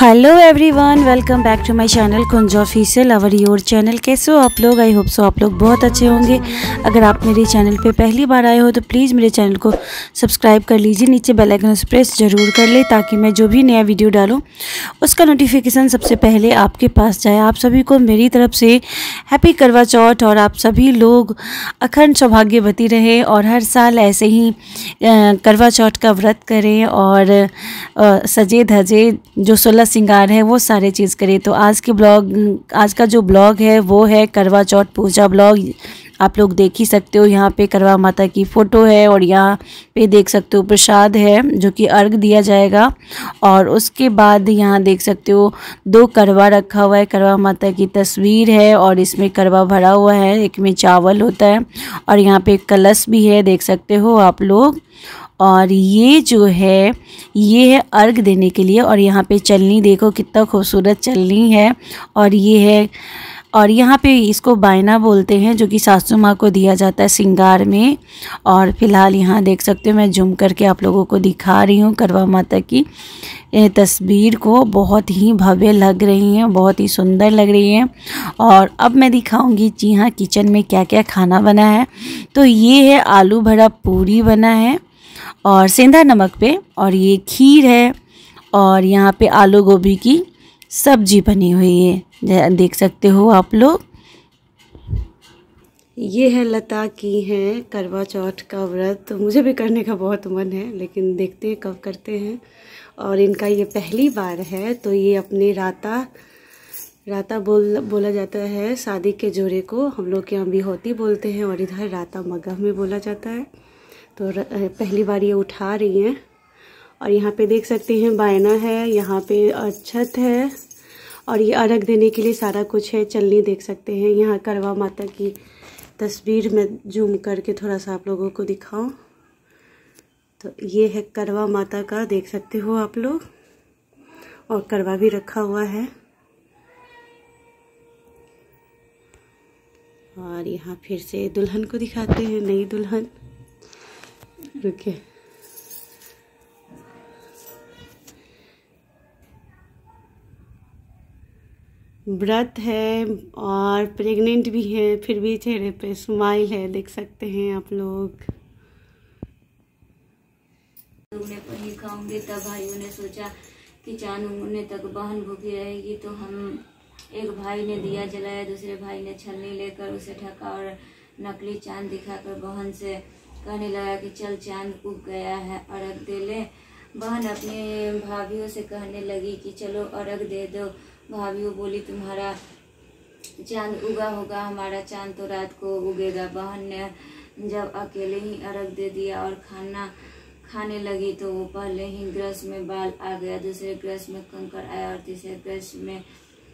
Hello everyone welcome back to my channel Kunj official our your channel कैसे हो आप लोग? आई होप सो आप लोग बहुत अच्छे होंगे। अगर आप मेरे चैनल पे पहली बार आए हो तो प्लीज़ मेरे चैनल को सब्सक्राइब कर लीजिए। नीचे बेल आइकन प्रेस ज़रूर कर ले, ताकि मैं जो भी नया वीडियो डालूँ, उसका नोटिफिकेशन सबसे पहले आपके पास जाए। आप सभी को मेरी तरफ़ से हैप्पी करवा चौथ, और आप सभी लोग अखंड सौभाग्यवती रहे, और हर साल ऐसे ही करवा चौथ का व्रत करें, और सजे धजे जो सोलह श्रृंगार है, वो सारे चीज़ करें। तो आज के ब्लॉग, आज का जो ब्लॉग है, वो है करवा चौथ पूजा ब्लॉग। आप लोग देख ही सकते हो, यहाँ पे करवा माता की फ़ोटो है और यहाँ पे देख सकते हो प्रसाद है, जो कि अर्घ दिया जाएगा। और उसके बाद यहाँ देख सकते हो, दो करवा रखा हुआ है, करवा माता की तस्वीर है और इसमें करवा भरा हुआ है, एक में चावल होता है और यहाँ पे कलश भी है, देख सकते हो आप लोग। और ये जो है, ये है अर्घ देने के लिए और यहाँ पे चलनी, देखो कितना खूबसूरत चलनी है और ये है, और यहाँ पे इसको बायना बोलते हैं जो कि सासू माँ को दिया जाता है सिंगार में। और फ़िलहाल यहाँ देख सकते हो मैं जुम करके आप लोगों को दिखा रही हूँ करवा माता की तस्वीर को। बहुत ही भव्य लग रही हैं, बहुत ही सुंदर लग रही हैं। और अब मैं दिखाऊँगी जी हाँ किचन में क्या क्या खाना बना है। तो ये है आलू भरा पूरी बना है। और सेंधा नमक पे, और ये खीर है, और यहाँ पे आलू गोभी की सब्ज़ी बनी हुई है। देख सकते हो आप लोग। ये है लता की है करवा चौथ का व्रत। तो मुझे भी करने का बहुत मन है, लेकिन देखते हैं कब करते हैं। और इनका ये पहली बार है तो ये अपने राता राता बोल, बोला जाता है, शादी के जोड़े को। हम लोग के यहाँ बिहोती बोलते हैं, और इधर राता मगह में बोला जाता है। तो पहली बार ये उठा रही हैं। और यहाँ पे देख सकते हैं बायना है, यहाँ पे छत है। और ये अर्घ देने के लिए सारा कुछ है, चलनी देख सकते हैं। यहाँ करवा माता की तस्वीर में जूम करके थोड़ा सा आप लोगों को दिखाऊँ। तो ये है करवा माता का, देख सकते हो आप लोग। और करवा भी रखा हुआ है। और यहाँ फिर से दुल्हन को दिखाते हैं, नई दुल्हन। रुके व्रत है और प्रेग्नेंट भी है, फिर भी चेहरे पे स्माइल है, देख सकते हैं आप लोग। पनीर खाऊँगे तब भाइयों ने सोचा कि चाँद उगने तक बहन भूखी रहेगी तो हम एक भाई ने दिया जलाया, दूसरे भाई ने छलनी लेकर उसे ढका और नकली चाँद दिखाकर बहन से कहने लगा कि चल चाँद उग गया है अर्घ दे ले। बहन अपने भाभीियों से कहने लगी कि चलो अर्घ दे दो। भाभीियों बोली, तुम्हारा चाँद उगा होगा, हमारा चाँद तो रात को उगेगा। बहन ने जब अकेले ही अर्घ दे दिया और खाना खाने लगी तो वो पहले ही ग्रस में बाल आ गया। दूसरे ग्रस में कंकर आया और तीसरे ग्रस में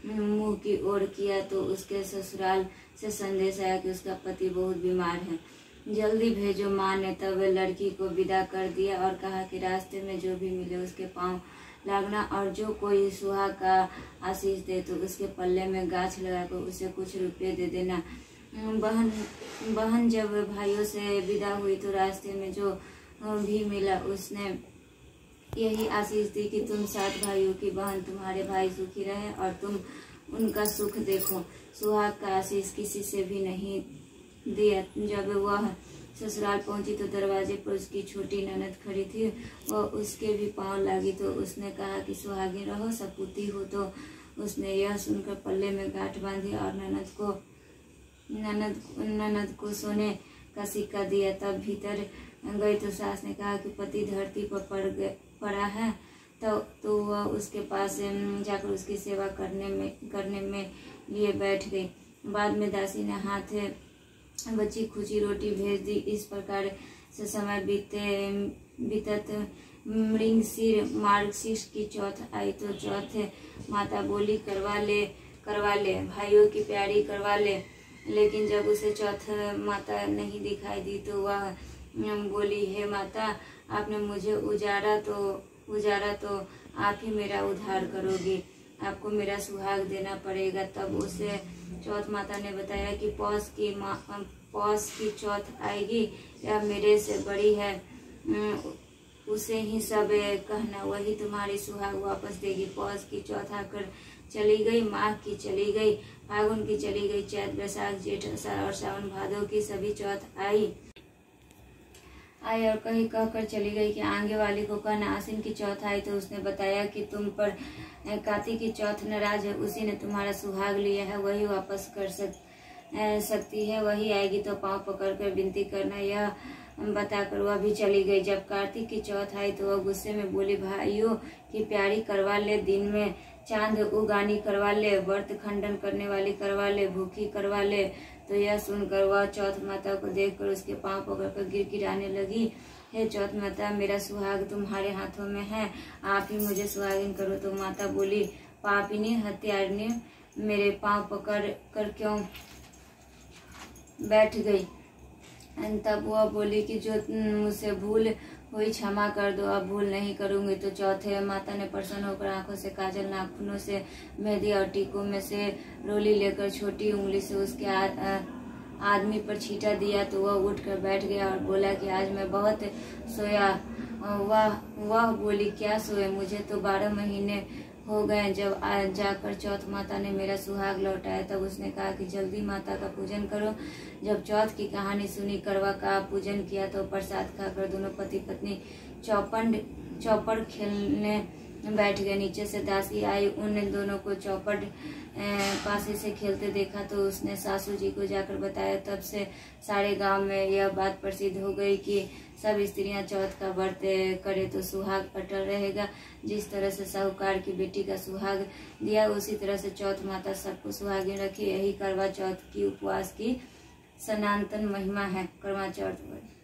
मुँह की ओर किया तो उसके ससुराल से संदेश आया कि उसका पति बहुत बीमार है। जल्दी भेजो माँ, ने तब लड़की को विदा कर दिया और कहा कि रास्ते में जो भी मिले उसके पाँव लागना और जो कोई सुहा का आशीष दे तो उसके पल्ले में गाछ लगाकर उसे कुछ रुपये दे देना। बहन बहन जब भाइयों से विदा हुई तो रास्ते में जो भी मिला उसने यही आशीष दी कि तुम सात भाइयों की बहन, तुम्हारे भाई सुखी रहे और तुम उनका सुख देखो। सुहाग का आशीष किसी से भी नहीं दिया जब वह ससुराल पहुँची तो दरवाजे पर उसकी छोटी ननद खड़ी थी वह उसके भी पाँव लगी तो उसने कहा कि सुहागी रहो, सपूती हो तो। उसने यह सुनकर पल्ले में गांठ बांधी और ननद को, ननद ननद को सोने का सिक्का दिया। तब भीतर गई तो सास ने कहा कि पति धरती पर पड़ गए, पड़ा है। तो तो वह उसके पास जाकर उसकी सेवा करने में करने में लिए बैठ गई। बाद में दासी ने हाथ बची खुची रोटी भेज दी। इस प्रकार से समय बीते, बीतत मृंग सिर मार्गशीर्ष की चौथ आई तो चौथ माता बोली, करवा ले करवा ले, भाइयों की प्यारी करवा ले। लेकिन जब उसे चौथ माता नहीं दिखाई दी तो वह बोली, हे माता, आपने मुझे उजारा तो उजारा तो आप ही मेरा उद्धार करोगे। आपको मेरा सुहाग देना पड़ेगा। तब उसे चौथ माता ने बताया कि पौष की पौष की चौथ आएगी, यह मेरे से बड़ी है। उसे ही सब कहना, वही तुम्हारी सुहाग वापस देगी। पौष की चौथ आकर चली गई, माघ की चली गई, फागुन की चली गई, चैत बैसाख जेठ असार और सावन भादों की सभी चौथ आई। आई और कहीं कहकर चली गई कि आगे वाली को कहना आसिन की चौथ आई तो उसने बताया कि तुम पर कार्तिक की चौथ नाराज़ है, उसी ने तुम्हारा सुहाग लिया है, वही वापस कर सक सकती है, वही आएगी तो पाँव पकड़ कर विनती करना, यह बताकर वह भी चली गई। जब कार्तिक की चौथ आई तो वह गुस्से में बोली, भाइयों की प्यारी करवा ले, दिन में चाँद उगानी करवा ले, व्रत खंडन करने वाली करवा ले, भूखी करवा ले तो यह सुनकर वह चौथ माता को देखकर उसके पाँव पकड़कर गिर गिराने लगी। हे चौथ माता, मेरा सुहाग तुम्हारे हाथों में है। आप ही मुझे सुहागिन करो। तो माता बोली, पापिनी हत्यारिनी मेरे पाँव पकड़ कर क्यों बैठ गई? तब वह बोली कि जो मुझसे भूल हुई क्षमा कर दो, अब भूल नहीं करूँगी तो चौथे माता ने प्रसन्न होकर आँखों से काजल, नाखूनों से मेहंदी और टीकों में से रोली लेकर छोटी उंगली से उसके आदमी पर छीटा दिया तो वह उठकर बैठ गया और बोला कि आज मैं बहुत सोया वह वह बोली, क्या सोए? मुझे तो बारह महीने हो गए जब जाकर चौथ माता ने मेरा सुहाग लौटाया, तब उसने कहा कि जल्दी माता का पूजन करो। जब चौथ की कहानी सुनी करवा का पूजन किया तो प्रसाद खाकर दोनों पति पत्नी चौपंड, चौपड़ खेलने बैठ गए। नीचे से दासी आई, उन दोनों को चौपट पासे से खेलते देखा तो उसने सासू जी को जाकर बताया, तब से सारे गाँव में यह बात प्रसिद्ध हो गई कि सब स्त्रियाँ चौथ का व्रत करे तो सुहाग अटल रहेगा। जिस तरह से साहूकार की बेटी का सुहाग दिया, उसी तरह से चौथ माता सबको सुहागे रखे। यही करवा चौथ की उपवास की सनातन महिमा है। करवा चौथ।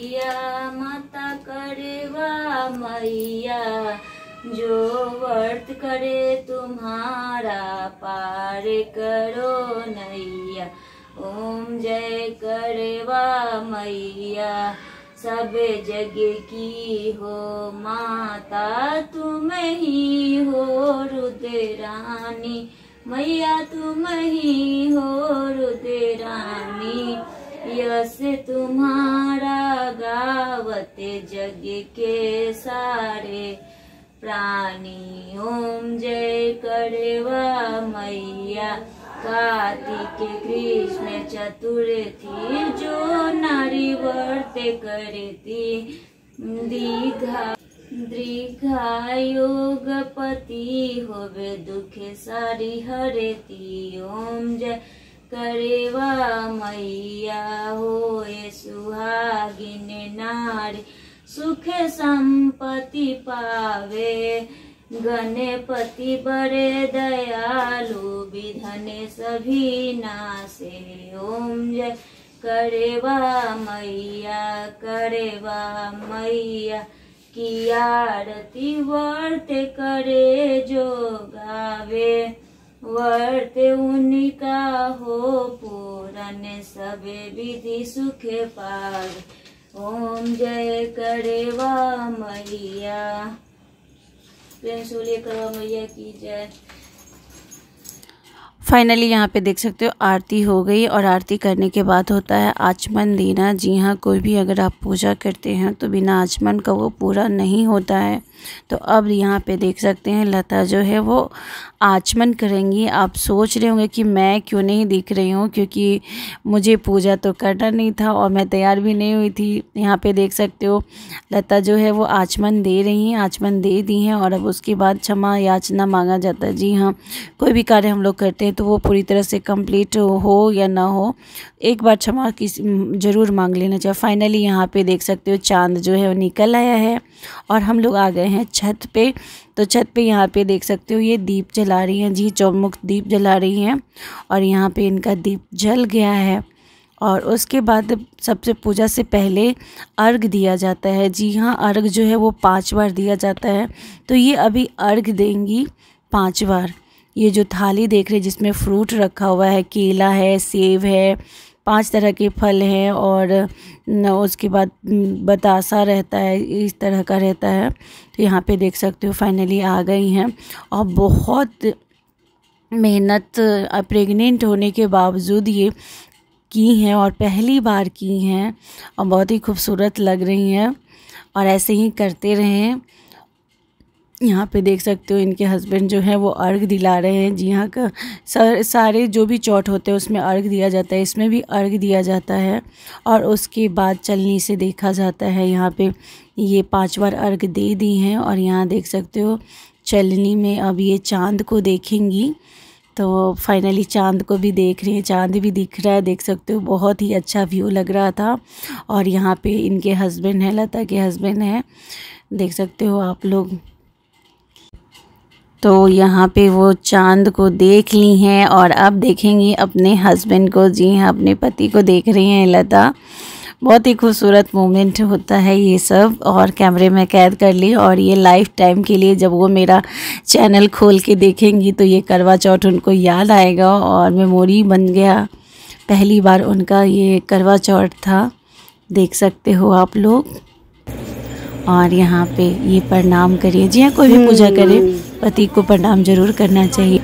मैया माता करेवा मैया, जो वर्त करे तुम्हारा पार करो नैया। ओम जय करेवा मैया, सब जग की हो माता तुम ही हो रुद्रानी। मैया तुम ही हो रुद्रानी। यस तुम्हारा गावते जग के सारे प्राणी ओम जय करवा मैया। कार्तिक कृष्ण चतुर्थी जो नारी व्रत करती, दीघा दीर्घा योगपति होवे दुख सारी हरती। ओम जय करेवा मैया होए सुहागिन नारी, सुख संपत्ति पावे। गणपति बड़े दयालु, विधने सभी नासे ओम जय। करेवा मैया करेवा मैया, की आरती वर्त करे जो गावे। वर्त उनका हो पूरन सब विधि सुख पार। ओम जय करेवा मैया। प्रेम सूर्य करवा मैया की जय। फाइनली यहाँ पे देख सकते हो, आरती हो गई और आरती करने के बाद होता है आचमन देना। जी हाँ कोई भी अगर आप पूजा करते हैं तो बिना आचमन का वो पूरा नहीं होता है। तो अब यहाँ पे देख सकते हैं, लता जो है वो आचमन करेंगी। आप सोच रहे होंगे कि मैं क्यों नहीं दिख रही हूँ, क्योंकि मुझे पूजा तो करना नहीं था और मैं तैयार भी नहीं हुई थी। यहाँ पे देख सकते हो, लता जो है वो आचमन दे रही हैं, आचमन दे दी हैं और अब उसके बाद क्षमा याचना मांगा जाता है। जी हाँ कोई भी कार्य हम लोग करते हैं तो वो पूरी तरह से कंप्लीट हो या ना हो, एक बार क्षमा किस ज़रूर मांग लेना चाहिए। फाइनली यहाँ पे देख सकते हो चाँद जो है वो निकल आया है और हम लोग आ गए हैं छत पे। तो छत पे यहाँ पे देख सकते हो ये दीप जला रही हैं, जी चौमुख दीप जला रही हैं और यहाँ पे इनका दीप जल गया है और उसके बाद सबसे पूजा से पहले अर्घ दिया जाता है। जी हाँ अर्घ जो है वो पाँच बार दिया जाता है। तो ये अभी अर्घ देंगी पाँच बार। ये जो थाली देख रहे हैं, जिसमें फ्रूट रखा हुआ है, केला है, सेब है, पाँच तरह के फल हैं और उसके बाद बतासा रहता है, इस तरह का रहता है। तो यहाँ पे देख सकते हो फाइनली आ गई हैं। और बहुत मेहनत प्रेग्नेंट होने के बावजूद ये की हैं और पहली बार की हैं और बहुत ही खूबसूरत लग रही हैं और ऐसे ही करते रहें। यहाँ पे देख सकते हो इनके हस्बैंड जो है, वो अर्घ दिला रहे हैं। जी हाँ का सर, सारे जो भी चौट होते हैं, उसमें अर्घ दिया जाता है। इसमें भी अर्घ दिया जाता है और उसके बाद चलनी से देखा जाता है। यहाँ पे ये पाँच बार अर्घ दे दी हैं और यहाँ देख सकते हो चलनी में अब ये चाँद को देखेंगी। तो फाइनली चाँद को भी देख रही हैं, चाँद भी दिख रहा है। देख सकते हो, बहुत ही अच्छा व्यू लग रहा था और यहाँ पे इनके हस्बैंड हैं, लता के हस्बैंड हैं। देख सकते हो आप लोग। तो यहाँ पे वो चाँद को देख ली हैं और अब देखेंगी अपने हस्बैंड को। जी हाँ अपने पति को देख रही हैं लता। बहुत ही खूबसूरत मोमेंट होता है ये सब। और कैमरे में कैद कर ली और ये लाइफ टाइम के लिए जब वो मेरा चैनल खोल के देखेंगी तो ये करवा चौथ उनको याद आएगा और मेमोरी बन गया। पहली बार उनका ये करवा चौथ था। देख सकते हो आप लोग। और यहाँ पे ये प्रणाम करिए। जी हाँ कोई भी पूजा करे। पति को प्रणाम ज़रूर करना चाहिए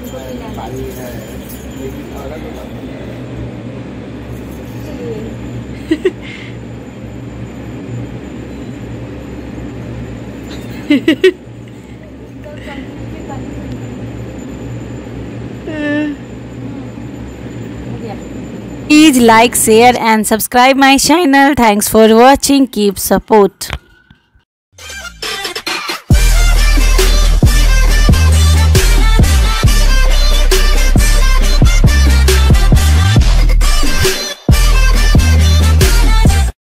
Please like, share and subscribe my channel. Thanks for watching. Keep support.